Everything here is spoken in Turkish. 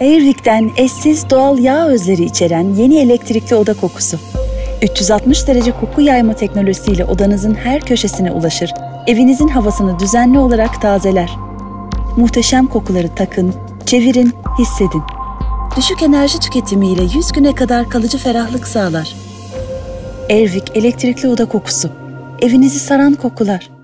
Airwick'ten eşsiz doğal yağ özleri içeren yeni elektrikli oda kokusu. 360 derece koku yayma teknolojisiyle odanızın her köşesine ulaşır. Evinizin havasını düzenli olarak tazeler. Muhteşem kokuları takın, çevirin, hissedin. Düşük enerji tüketimiyle 100 güne kadar kalıcı ferahlık sağlar. Airwick elektrikli oda kokusu. Evinizi saran kokular.